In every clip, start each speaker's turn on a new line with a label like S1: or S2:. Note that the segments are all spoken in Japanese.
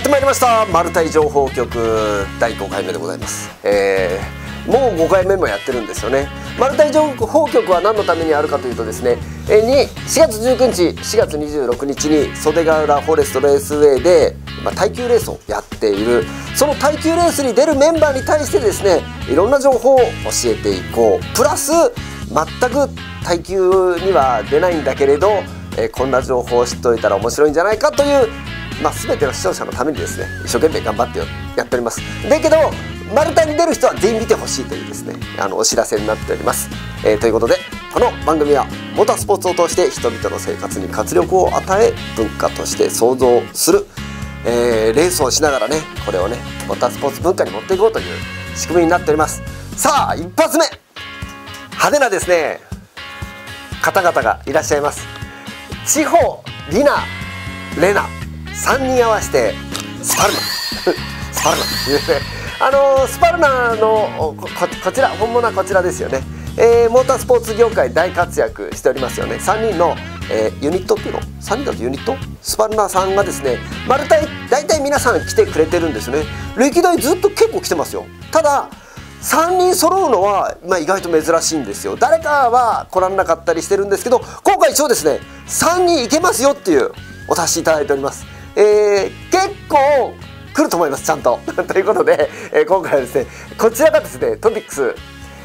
S1: ってまいりました。マルタイ情報局第5回目でございます、えーもう5回目もやってるんですよね。マルタイ情報局は何のためにあるかというとですね、えーに4月19日4月26日に袖ヶ浦フォレストレースウェイで、まあ、耐久レースをやっている。その耐久レースに出るメンバーに対してですねいろんな情報を教えていこう。プラス全く耐久には出ないんだけれど、えーこんな情報を知っておいたら面白いんじゃないかという、まあ、全ての視聴者のためにですね一生懸命頑張ってやっております。だけど丸太に出る人は全員見てほしいというですねあのお知らせになっております、えーということでこの番組はモータースポーツを通して人々の生活に活力を与え文化として創造する、えーレースをしながらねこれをねモータースポーツ文化に持っていこうという仕組みになっております。さあ一発目!派手なですね方々がいらっしゃいます。地方リナレナ。3人合わせてスパルナ スパルナっていうねあのースパルナのこここちら本物はこちらですよね、えーモータースポーツ業界大活躍しておりますよね。3人の、えーユニットっていうの？3人だとユニット？スパルナさんがですね丸太大体皆さん来てくれてるんですね。歴代ずっと結構来てますよ。ただ3人揃うのは、まあ、意外と珍しいんですよ。誰かは来られなかったりしてるんですけど今回一応ですね3人いけますよっていうお達しいただいております、えー結構来ると思いますちゃんと。ということで、えー今回はですねこちらがですねトピックス、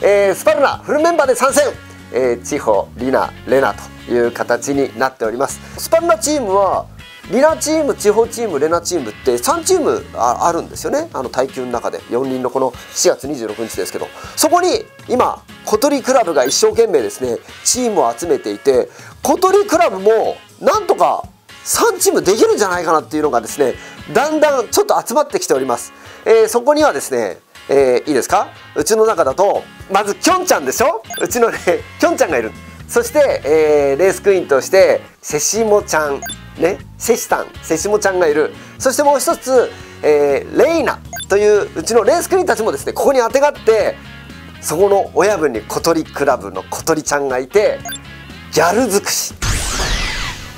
S1: えースパルナフルメンバーで参戦、えー、地方リナレナという形になっております。スパルナチームはリナチーム地方チームレナチームって3チームあるんですよね。あの耐久の中で。4人のこの4月26日ですけど。そこに今小鳥クラブが一生懸命ですねチームを集めていて小鳥クラブもなんとか3チームできるんじゃないかなっていうのがですねだんだんちょっと集まってきております、えーそこにはですねえーいいですか？うちの中だとまずきょんちゃんでしょ？うちのね きょんちゃんがいる。そして、えーレースクイーンとしてセシモちゃんね？セシさんセシモちゃんがいる。そしてもう一つ、えーレイナといううちのレースクイーンたちもですねここにあてがってそこの親分に小鳥クラブの小鳥ちゃんがいてギャル尽くし。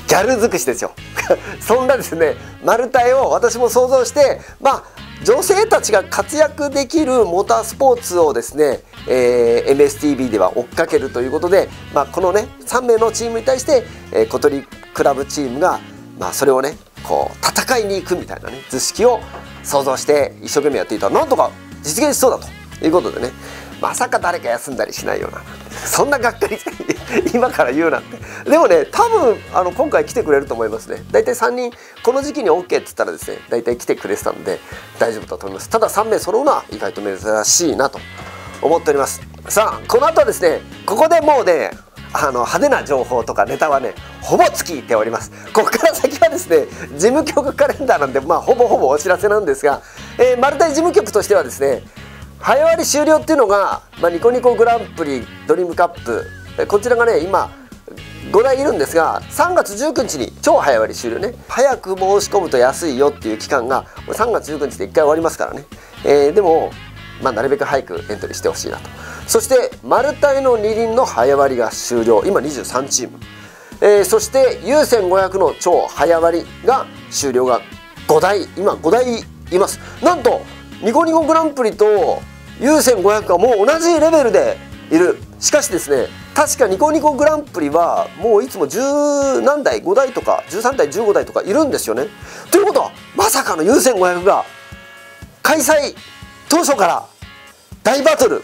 S1: ギャル尽くしですよ。そんなですね丸太を私も想像してまあ女性たちが活躍できるモータースポーツをですね、えー MSTV では追っかけるということで、まあ、このね3名のチームに対して、えー小鳥クラブチームが、まあ、それをねこう戦いに行くみたいなね図式を想像して一生懸命やっていたらなんとか実現しそうだということでね。まさか誰か休んだりしないような。そんながっかり 今から言うなんて。でもね多分あの今回来てくれると思いますね。大体3人この時期に OK って言ったらですね大体来てくれてたんで大丈夫だと思います。ただ3名揃うのは意外と珍しいなと思っております。さあこの後はですねここでもうねあの派手な情報とかネタはねほぼ尽きております。ここから先はですね事務局カレンダーなんでまあほぼほぼお知らせなんですが、えー、マルタイ事務局としてはですね早割り終了っていうのが、まあ、ニコニコグランプリドリームカップ。こちらがね今5台いるんですが3月19日に超早割り終了ね。早く申し込むと安いよっていう期間が3月19日で1回終わりますからね、えーでも、まあ、なるべく早くエントリーしてほしいなと。そして丸太の二輪の早割りが終了。今23チーム、えーそして優先500の超早割りが終了が5台今5台います。なんとニコニコグランプリと優先500がもう同じレベルでいる。しかしですね確かニコニコグランプリはもういつも10何台5台とか13台15台とかいるんですよね。ということはまさかの優先500が開催当初から大バトル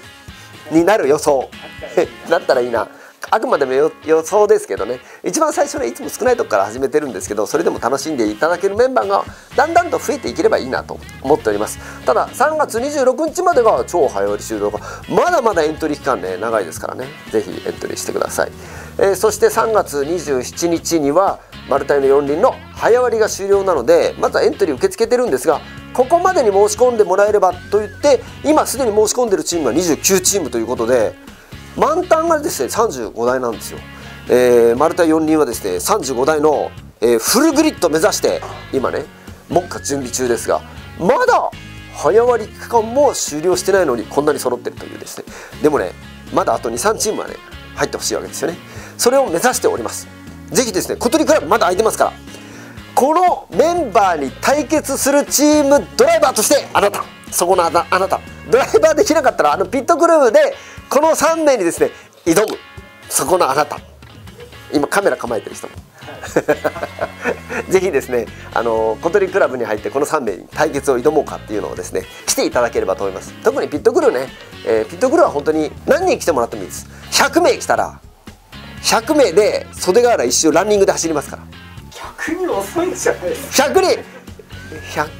S1: になる予想。なったらいいな。あくまでも予予想ですけどね一番最初ねいつも少ないとこから始めてるんですけどそれでも楽しんでいただけるメンバーがだんだんと増えていければいいなと思っております。ただ3月26日までが超早割り終了がまだまだエントリー期間ね長いですからね。ぜひエントリーしてください、えーそして3月27日にはマルタイの4輪の早割りが終了なのでまずはエントリー受け付けてるんですがここまでに申し込んでもらえればと言って今すでに申し込んでるチームが29チームということで満タンがですね35台なんですよ、えー、マルタ4輪はですね35台の、えーフルグリッド目指して今ね目下準備中ですがまだ早割り期間も終了してないのにこんなに揃ってるというですね。でもねまだあと23チームはね入ってほしいわけですよね。それを目指しております。ぜひですね小鳥クラブまだ空いてますからこのメンバーに対決するチームドライバーとしてあなたそこのあなあなたドライバーできなかったらあのピットクルームでこの3名にですね挑む。そこのあなた。今カメラ構えてる人も。ぜひですねあの小鳥クラブに入ってこの3名に対決を挑もうかっていうのをですね来ていただければと思います。特にピットクルーね、えー、ピットクルーは本当に何人来てもらってもいいです。100名来たら100名で袖ヶ浦一周ランニングで走りますから。
S2: 100人遅いんじゃないですか。
S1: 100人。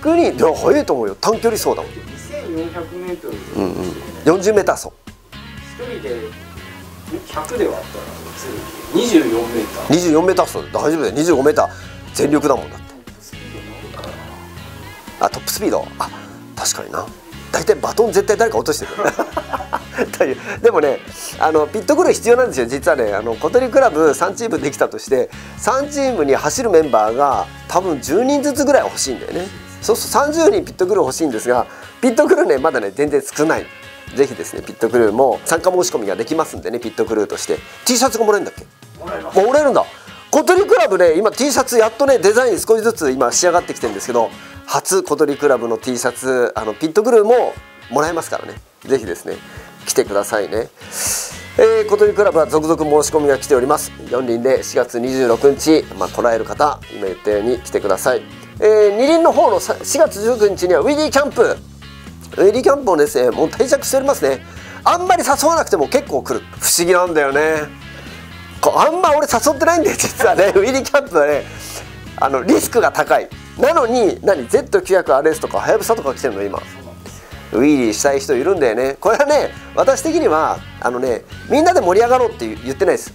S1: 100人。でも速いと思うよ。短距離走だもん。
S2: 2400メートル、
S1: うんうん、40メーター走。
S2: 1人で100で割ったら24メーター。
S1: 24メーター走大丈夫だよ。25メーター。全力だもんだって。あトップスピード。あ確かにな。大体バトン絶対誰か落としてる という。でもねあのピットクルー必要なんですよ。実はねあの小鳥クラブ3チームできたとして3チームに走るメンバーが多分10人ずつぐらい欲しいんだよね。そうすると30人ピットクルー欲しいんですがピットクルーねまだね全然少ないぜひですねピットクルーも参加申し込みができますんでねピットクルーとして。T シャツがもらえるんだっけ？もらえるんだ。小鳥クラブね今 T シャツやっとねデザイン少しずつ今仕上がってきてるんですけど初小鳥クラブの T シャツあのピットクルーももらえますからね。ぜひですね来てくださいね、えー、小鳥クラブは続々申し込みが来ております。4輪で4月26日まあ来られる方今言ったように来てください、えー、2輪の方の4月19日にはウィディキャンプウィディキャンプもですねもう定着しておりますね。あんまり誘わなくても結構来る。不思議なんだよね。あんま俺誘ってないんだよ実はね ウィディキャンプはねあのリスクが高い。なのに何 Z900RS とかはやぶさとか来てるの今。ウィリーしたい人いるんだよね。これはね私的にはあのねみんなで盛り上がろうって言ってないです。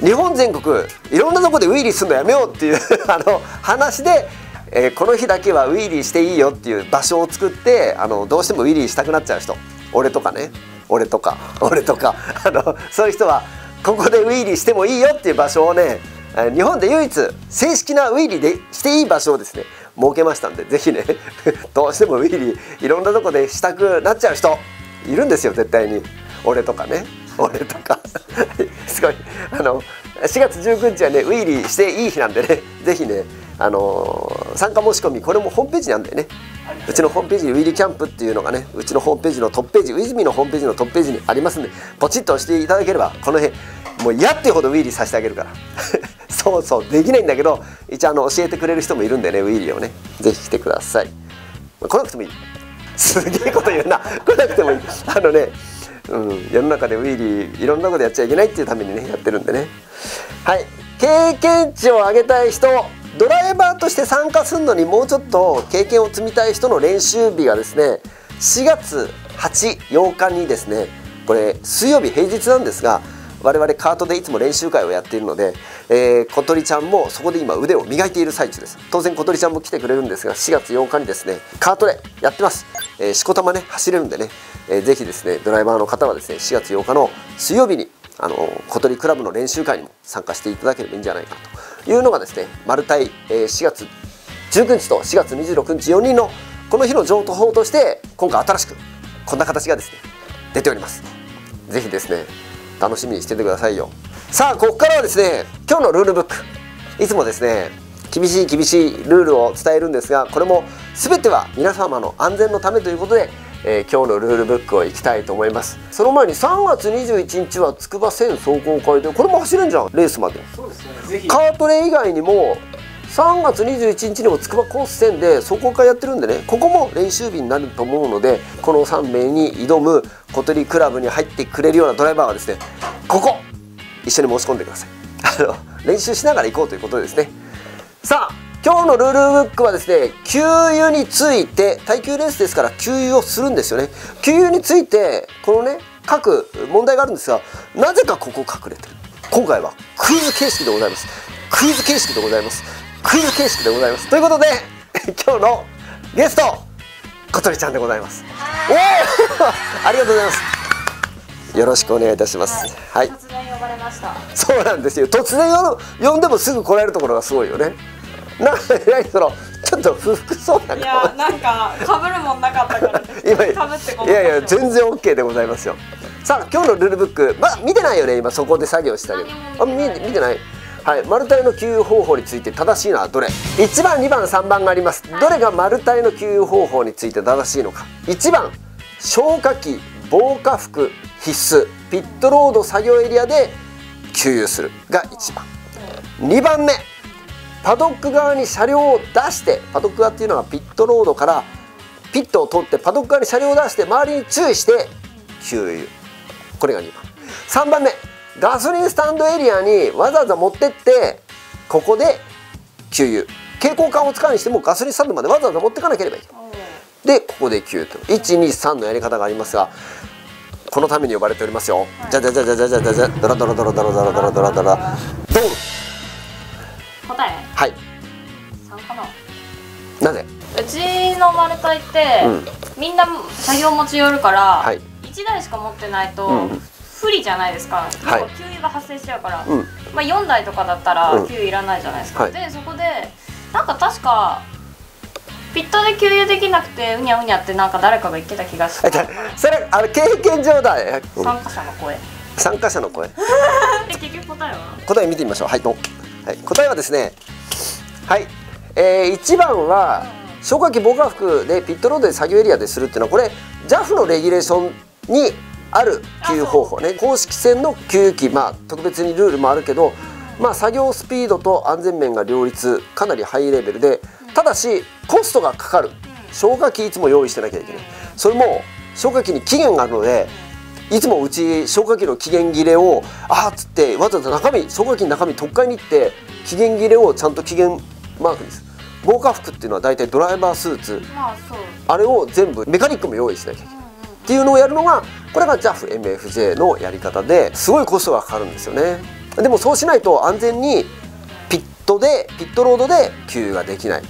S1: 日本全国いろんなとこでウィリーするのやめようっていう あの話で、えー、この日だけはウィリーしていいよっていう場所を作ってあのどうしてもウィリーしたくなっちゃう人。俺とかね。俺とか。俺とか。あのそういう人はここでウィリーしてもいいよっていう場所をね日本で唯一正式なウィリーでしていい場所をですね設けましたんで是非ね どうしてもウィリーいろんなとこでしたくなっちゃう人いるんですよ絶対に。俺とかね。俺とか。すごい。あの4月19日はねウィリーしていい日なんでね是非ねあの、参加申し込みこれもホームページなんでね。うちのホームページウィリーキャンプっていうのがねうちのホームページのトップページウィズミのホームページのトップページにありますんでポチッと押していただければこの辺もう嫌っていうほどウィリーさせてあげるから。そうそうできないんだけど一応あの教えてくれる人もいるんでねウィリーをね。ぜひ来てください。来なくてもいい。すげえこと言うな。来なくてもいい。あのねうん、世の中でウィーリーいろんなことやっちゃいけないっていうためにねやってるんでね。はい。経験値を上げたい人。ドライバーとして参加するのにもうちょっと経験を積みたい人の練習日がですね4月88日にですねこれ水曜日平日なんですが我々カートでいつも練習会をやっているので、えー、小鳥ちゃんもそこで今腕を磨いている最中です。当然小鳥ちゃんも来てくれるんですが4月8日にですねカートでやってます、えー、しこたまね走れるんでね、えー、ぜひですねドライバーの方はですね4月8日の水曜日にあの小鳥クラブの練習会にも参加していただければいいんじゃないかと。いうのがですねマルタイ、えー、4月19日と4月26日4人のこの日の譲渡法として今回新しくこんな形がですね出ております。ぜひですね楽しみにしててくださいよ。さあここからはですね今日のルールブック。いつもですね厳しい厳しいルールを伝えるんですがこれも全ては皆様の安全のためということで、えー、今日のルールブックをいきたいと思います。その前に3月21日は筑波線走行会でこれも走るんじゃんレースまで。
S2: そうですね。
S1: カートレ以外にも3月21日にも筑波コース線で走行会やってるんでね。ここも練習日になると思うのでこの3名に挑む小鳥クラブに入ってくれるようなドライバーはですねここ一緒に申し込んでください。あの練習しながら行こうということですね。さあ今日のルールブックはですね給油について耐久レースですから給油をするんですよね。給油についてこのね書く問題があるんですがなぜかここ隠れてる。今回はクイズ形式でございますクイズ形式でございますクイズ形式でございますということで 今日のゲスト小鳥ちゃんでございますおお ありがとうございますよろしくお願いいたします。
S3: はい。突然呼ばれました。
S1: そうなんですよ。突然呼んでもすぐ来られるところがすごいよね。な、何そのちょっと不服そうな顔。い
S3: や、なんか被るもんなかったから。今
S1: いやいや、全然オッケーでございますよ。さあ、今日のルールブック、まあ見てないよね。今そこで作業したけど。あ、見見てない？はい、マルタイの給油方法について正しいのはどれ？1番2番3番があります、どれがマルタイの給油方法について正しいのか。1番消火器防火服必須。ピットロード作業エリアで給油する。が1番。2番目。パドック側に車両を出してパドック側っていうのはピットロードからピットを通ってパドック側に車両を出して周りに注意して給油これが2番。3番目。ガソリンスタンドエリアにわざわざ持ってってここで給油。蛍光管を使うにしてもガソリンスタンドまでわざわざ持ってかなければいけないでここで給油と。123のやり方がありますがこのために呼ばれておりますよ、じゃじゃじゃじゃじゃじゃじゃじゃドラドラドラドラドラドラドラドラ。ドン。
S3: 答え？
S1: はい。
S3: 3かな。
S1: なぜ？
S3: うちのマルタイって、みんな作業持ち寄るから、
S1: はい
S3: 1台しか持ってないと、
S1: うん。
S3: 不利じゃないですか、
S1: はい。
S3: 要は給油が発生しちゃうから、
S1: うん。
S3: まあ、4台とかだったら
S1: うん。
S3: 給油いらないじゃないですか、
S1: はい。
S3: でそこでなんか確かピットで給油できなくてうにゃうにゃってなんか誰かが言ってた気がする。
S1: それあの経験上だね、うん。
S3: 参加者の声。
S1: 参加者の声。
S3: え結局答えは？
S1: 答え見てみましょう。はいはい、答えはですねはい、えー、1番は消火器防火服でピットロードで作業エリアでするっていうのはこれ JAF のレギュレーションにある給油方法ね。公式戦の給油機まあ特別にルールもあるけどまあ作業スピードと安全面が両立かなりハイレベルでただしコストがかかる。消火器いつも用意してなきゃいけない。それも消火器に期限があるのでいつもうち消火器の期限切れをあーっつってわざわざ中身消火器の中身取っ換えに行って期限切れをちゃんと期限マークにす。る防火服っていうのは大体ドライバースーツ。
S3: まあ
S1: あれを全部メカニックも用意しなきゃいけないっていうのをやるのがこれが JAFMFJ のやり方ですごいコストがかかるんですよね。でもそうしないと安全にピットでピットロードで給油ができない。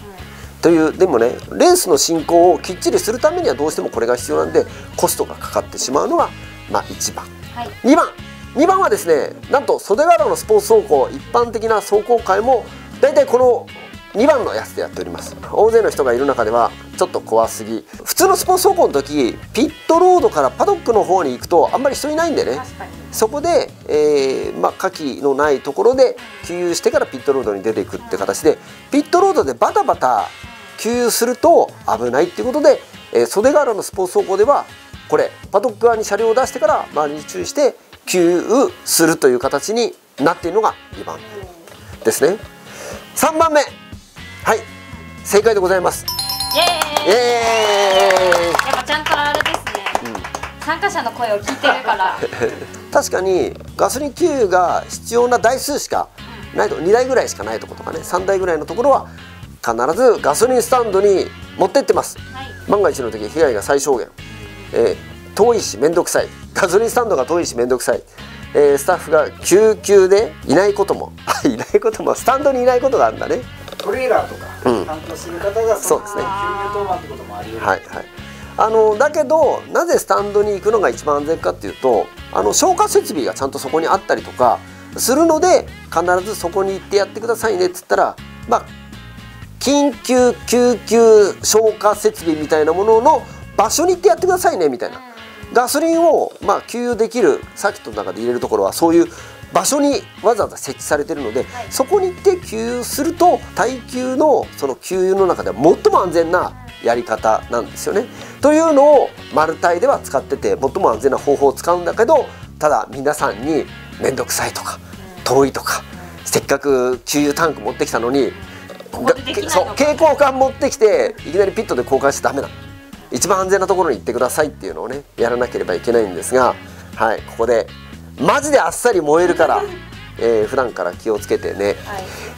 S1: というでもねレースの進行をきっちりするためにはどうしてもこれが必要なんでコストがかかってしまうのがまあ1番。
S3: はい。
S1: 2番。2番はですねなんと袖ヶ浦のスポーツ走行一般的な走行会も大体この2番のやつでやっております。大勢の人がいる中ではちょっと怖すぎ。普通のスポーツ走行の時ピットロードからパドックの方に行くとあんまり人いないんでね。そこで、えーまあ、火器のないところで給油してからピットロードに出ていくって形でピットロードでバタバタ給油すると危ないっていうことで、えー袖ヶ浦のスポーツ走行ではこれパドック側に車両を出してから周りに注意して給油するという形になっているのが2番ですね。3番目はい正解でございます。
S3: イエーイ。
S1: えー
S3: やっぱちゃんとあれですね、参加者の声を聞いてるから。
S1: 確かにガソリン給油が必要な台数しかないと2台ぐらいしかないところとかね3台ぐらいのところは必ずガソリンスタンドに持ってってます。
S3: はい。
S1: 万が一の時被害が最小限、えー遠いし面倒くさい。ガソリンスタンドが遠いし面倒くさい、えースタッフが救急でいないことも。あいないことも。スタンドにいないことがあるんだね
S2: トレーラーとか
S1: うん。
S2: 担当する方が
S1: そうですね。
S2: 給油当番ってこともあり得る。
S1: はいはい。あのだけどなぜスタンドに行くのが一番安全かっていうとあの消火設備がちゃんとそこにあったりとかするので必ずそこに行ってやってくださいねっつったらまあ緊急救急消火設備みたいなものの場所に行ってやってくださいねみたいな。ガソリンをまあ給油できるサーキットの中で入れるところはそういう場所にわざわざ設置されてるので、そこに行って給油すると耐久のその給油の中では最も安全なやり方なんですよね。というのをマルタイでは使ってて最も安全な方法を使うんだけどただ皆さんに面倒くさいとか遠いとかせっかく給油タンク持ってきたのにそう蛍光管持ってきていきなりピットで交換しちゃダメだ。一番安全なところに行ってくださいっていうのをねやらなければいけないんですがはいここでマジであっさり燃えるから、えー普段から気をつけてね。
S3: はい。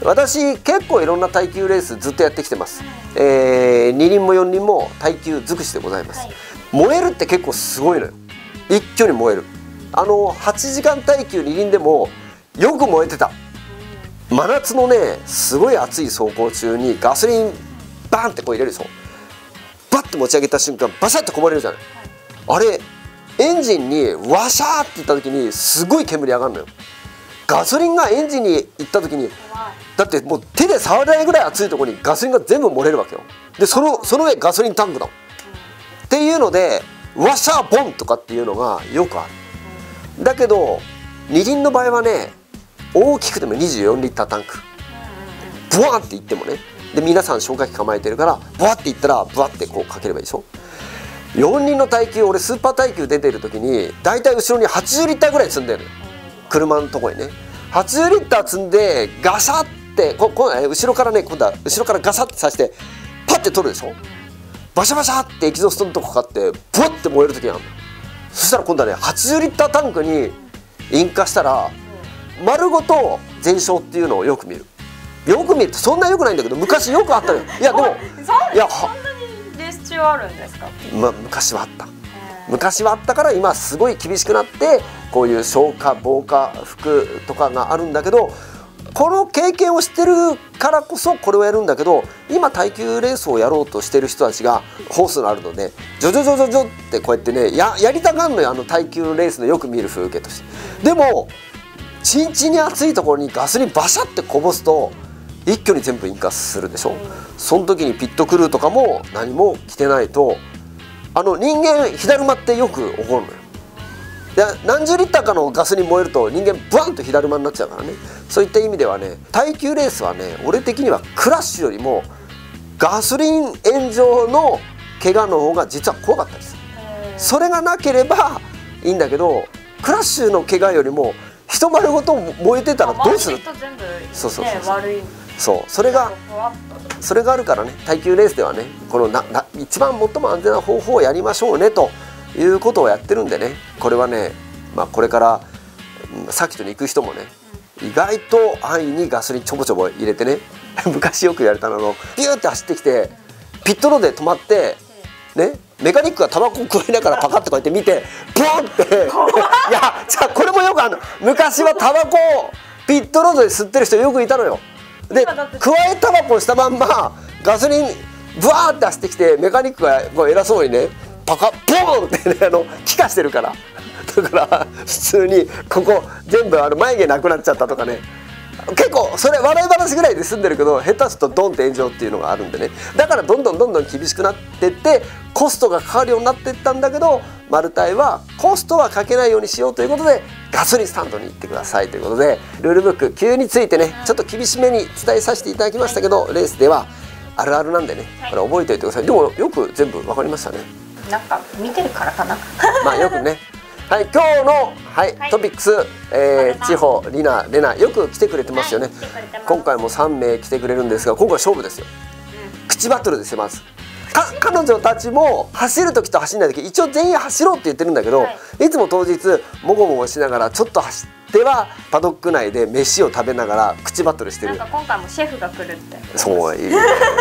S1: 私結構いろんな耐久レースずっとやってきてます、えー、2輪も4輪も耐久尽くしでございます、
S3: はい。
S1: 燃えるって結構すごいのよ。一挙に燃える。あの8時間耐久2輪でもよく燃えてた。真夏のねすごい暑い走行中にガソリンバーンってこう入れるでしょ。バッて持ち上げた瞬間バシャッとこぼれるじゃない、あれエンジンにワシャーっていった時にすごい煙上がるのよ。ガソリンがエンジンに行った時にだってもう手で触れないぐらい熱いところにガソリンが全部漏れるわけよ。でそのその上ガソリンタンクだもん。っていうのでワシャーボンとかっていうのがよくある。だけど二輪の場合はね大きくても24リッタータンク。ブワーっていってもね。で皆さん消火器構えてるからブワーっていったらブワーってこうかければいいでしょ。4人の耐久俺スーパー耐久出てる時に大体後ろに80リッターぐらい積んでる。の車のとこにね。80リッター積んでガシャってここ後ろからね今度は後ろからガシャって刺してパッて取るでしょ？バシャバシャってエキゾストのとこかかってブワッて燃える時があるの。そしたら今度はね80リッタータンクに引火したら丸ごと全焼っていうのをよく見る。よく見るとそんなよくないんだけど昔よくあったのよ。いやでも
S3: そ
S1: いや
S3: そんなにレース中あるんですか？
S1: ま、昔はあった。昔はあったから今すごい厳しくなってこういう消火防火服とかがあるんだけどこの経験をしてるからこそこれをやるんだけど今耐久レースをやろうとしてる人たちがホースがあるのでジョジョジョジョジョってこうやってねややりたがんのよあの耐久レースのよく見る風景として。でもちんちんに熱いところにガソリンバシャってこぼすと一挙に全部引火するでしょ、その時にピットクルーとかも何も着てないとあの人間火だるまってよく起こるのよ。で何十リッターかのガソリン燃えると人間ブワンと火だるまになっちゃうからね。そういった意味ではね耐久レースはね俺的にはクラッシュよりもガソリン炎上の怪我の方が実は怖かったですそれがなければいいんだけどクラッシュの怪我よりも人丸ごと燃えてたらどうする？そうそうそうそう。
S3: ね悪い
S1: そう。それがそれがあるからね。耐久レースではねこのなな一番最も安全な方法をやりましょうねということをやってるんでね。これはね、まあ、これからうんサーキットに行く人もね意外と安易にガソリンちょぼちょぼ入れてね 昔よくやれたのあのピューって走ってきてピットローで止まってねメカニックがタバコを加えながらパカッてこうやって見てポンって。いやじゃあこれもよくあるの。昔はタバコをピットロードで吸ってる人よくいたのよ。で加えタバコをしたまんまガソリンブワーって走ってきてメカニックがこう偉そうにねパカポーンってねあの気化してるから。だから普通にここ全部あの眉毛なくなっちゃったとかね。結構それ笑い話ぐらいで済んでるけど下手するとドンって炎上っていうのがあるんでね。だからどんどんどんどん厳しくなってってコストがかかるようになってったんだけどマルタイはコストはかけないようにしようということでガソリンスタンドに行ってくださいということでルールブック9についてねちょっと厳しめに伝えさせていただきましたけどレースではあるあるなんでねこれ覚えておいてください。でもよく全部わかりましたね。
S3: なんか見てるからかな？
S1: まあよくね。はい今日の、はい
S3: はい。
S1: トピックス、えー、地方リナレナよく来てくれてますよね、
S3: はい
S1: 今回も3名来てくれるんですが今回勝負ですよ。口バトルですよまず。か彼女たちも走る時と走らない時一応全員走ろうって言ってるんだけど、、
S3: はい。
S1: つも当日もごもごしながらちょっと走ってはパドック内で飯を食べながら口バトルしてる。
S3: なんか今回もシェフが来るって。
S1: そういる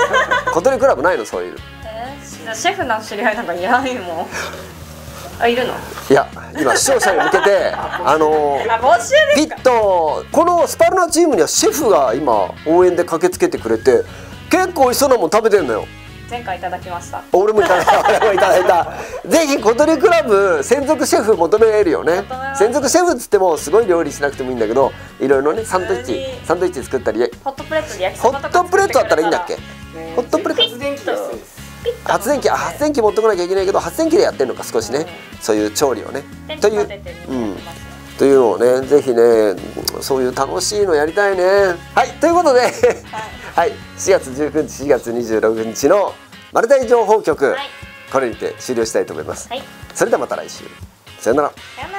S1: 小鳥クラブないの？そういう。
S3: えシェフの知り合いなんかいないもん。あいるの？
S1: いや今視聴者に向けて あのピットこのスパルナチームにはシェフが今応援で駆けつけてくれて結構美味しそうなもん食べてんのよ
S3: 前回いただきました。
S1: 俺もいただいた俺もいただいた。ぜひ小鳥クラブ専属シェフ求めるよね。専属シェフっつってもすごい料理しなくてもいいんだけどいろいろねサンドイッチサンドイッチ作ったり
S3: ホットプレートで焼き
S1: ホ
S3: そばとか
S1: ットプレートだったらいいんだっけ？
S2: ね
S1: ホットプレート。
S2: 発電機
S1: 発電機あ発電機持ってこなきゃいけないけど発電機でやってるのか少しね。そういう調理をね。という
S3: とててみん。
S1: というのをねぜひねそういう楽しいのやりたいね。はいということではい4月19日4月26日のマルタイ情報局、
S3: はい。
S1: これにて終了したいと思います、
S3: はい。
S1: それではまた来週。さよなら。
S3: さよなら